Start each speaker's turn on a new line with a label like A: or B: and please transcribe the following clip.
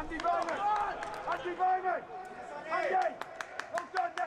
A: Andy Bowman! Andy